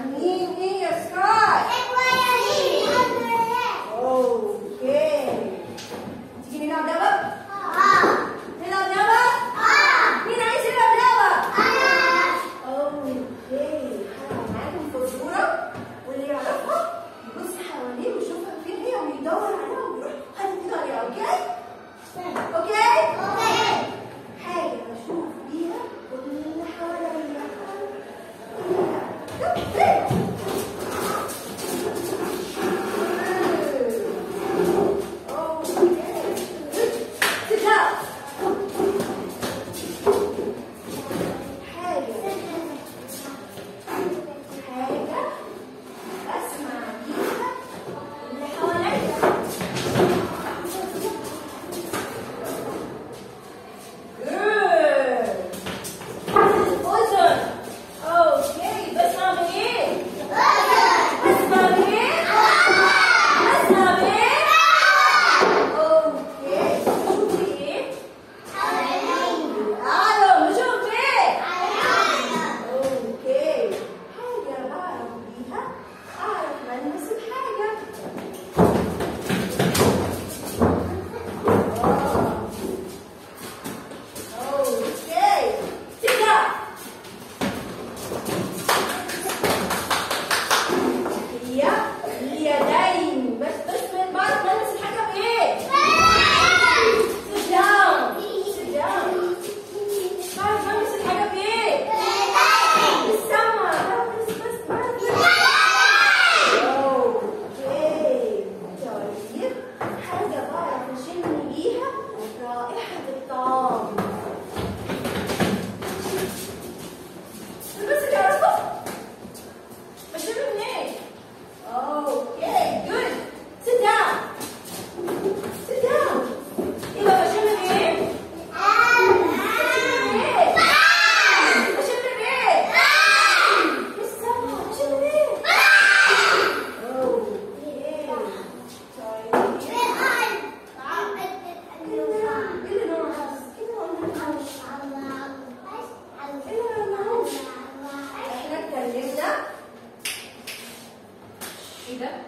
Aninha, Sky! É Goianinha! Tira.